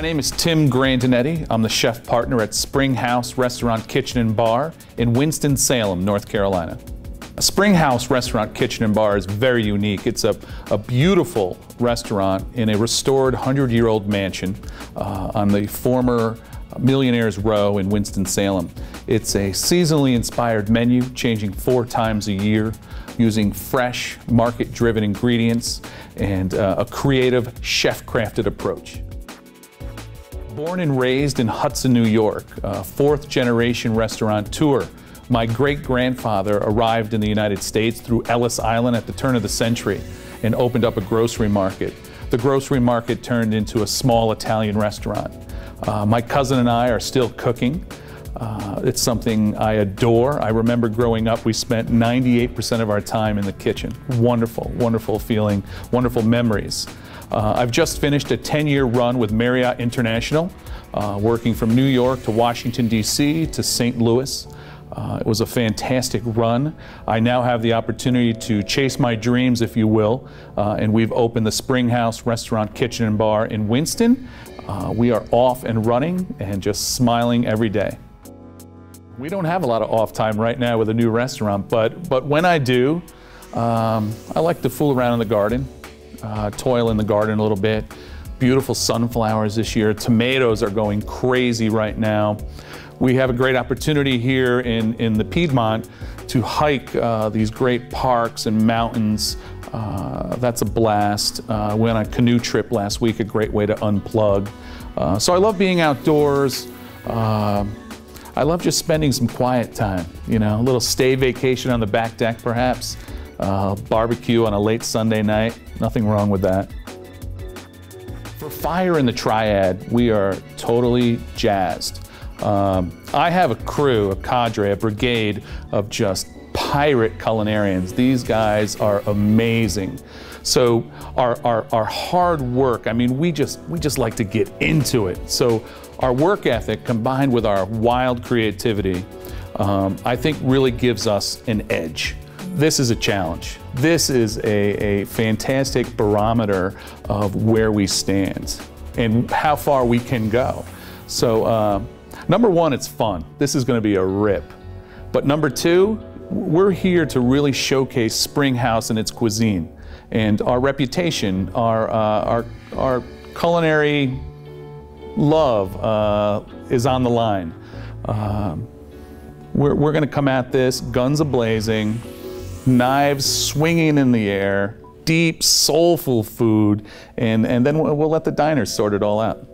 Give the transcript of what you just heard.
My name is Tim Grandinetti. I'm the chef partner at Spring House Restaurant Kitchen and Bar in Winston-Salem, North Carolina. Spring House Restaurant Kitchen and Bar is very unique. It's a, a beautiful restaurant in a restored 100-year-old mansion uh, on the former Millionaires Row in Winston-Salem. It's a seasonally inspired menu, changing four times a year, using fresh, market-driven ingredients and uh, a creative, chef-crafted approach. Born and raised in Hudson, New York, fourth-generation restaurateur, my great grandfather arrived in the United States through Ellis Island at the turn of the century and opened up a grocery market. The grocery market turned into a small Italian restaurant. Uh, my cousin and I are still cooking. Uh, it's something I adore. I remember growing up, we spent 98% of our time in the kitchen. Wonderful, wonderful feeling, wonderful memories. Uh, I've just finished a 10 year run with Marriott International, uh, working from New York to Washington, D.C. to St. Louis. Uh, it was a fantastic run. I now have the opportunity to chase my dreams, if you will, uh, and we've opened the Spring House Restaurant, Kitchen, and Bar in Winston. Uh, we are off and running and just smiling every day. We don't have a lot of off time right now with a new restaurant, but, but when I do, um, I like to fool around in the garden, uh, toil in the garden a little bit. Beautiful sunflowers this year. Tomatoes are going crazy right now. We have a great opportunity here in, in the Piedmont to hike uh, these great parks and mountains. Uh, that's a blast. Uh, went on a canoe trip last week, a great way to unplug. Uh, so I love being outdoors. Uh, I love just spending some quiet time, you know, a little stay vacation on the back deck perhaps, uh, barbecue on a late Sunday night, nothing wrong with that. For Fire in the Triad, we are totally jazzed. Um, I have a crew, a cadre, a brigade of just pirate culinarians. These guys are amazing. So our, our, our, hard work, I mean, we just, we just like to get into it. So our work ethic combined with our wild creativity, um, I think really gives us an edge. This is a challenge. This is a, a fantastic barometer of where we stand and how far we can go. So uh, Number one, it's fun. This is going to be a rip. But number two, we're here to really showcase Spring House and its cuisine. And our reputation, our, uh, our, our culinary love uh, is on the line. Um, we're, we're going to come at this guns ablazing, knives swinging in the air, deep, soulful food, and, and then we'll, we'll let the diners sort it all out.